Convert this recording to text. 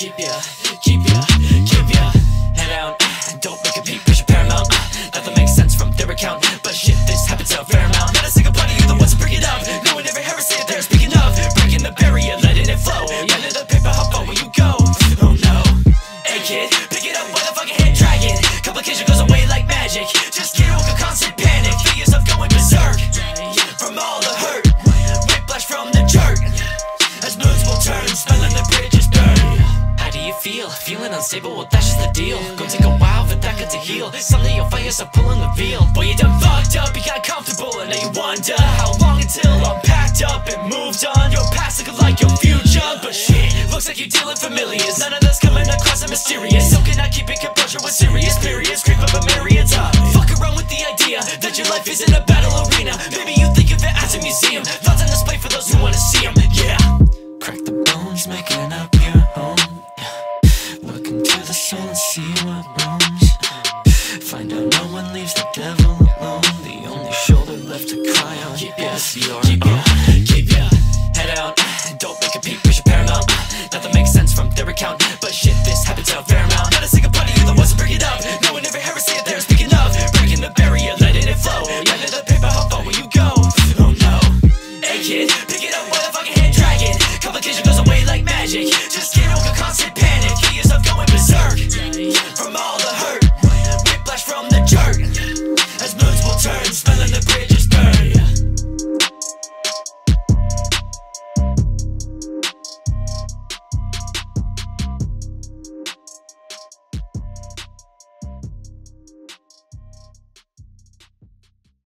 Keep ya, keep ya, Just can't walk constant panic. Figures of going berserk from all the hurt. Whiplash from the jerk. As moods will turn, smelling the bridges burn. How do you feel? Feeling unstable? Well, that's just the deal. Gonna take a while for that to heal. Someday you'll find yourself pulling the veil. Boy, you done fucked up, you got comfortable, and now you wonder how long until I'm packed up and moved on. Your past looking like your future, but shit, looks like you're dealing familiars. None of that's coming across as mysterious. So can I keep it composure with serious periods? That your life isn't a battle arena. Maybe you think of it as a museum. Thoughts on display for those who wanna see them. Yeah. Crack the bones, making up your home. Look into the soul and see what roams. Find out no one leaves the devil alone. The only shoulder left to cry on. Yes, you're keep ya, keep ya head out. Don't make a peep, push a paramount. Nothing makes sense from their account, but shit, this happens a fair amount. Not a shit. Pick it up, motherfucking head dragon. Complication goes away like magic. Just get over constant panic. He is up going berserk. From all the hurt. Whiplash from the jerk. As moods will turn Smelling the grit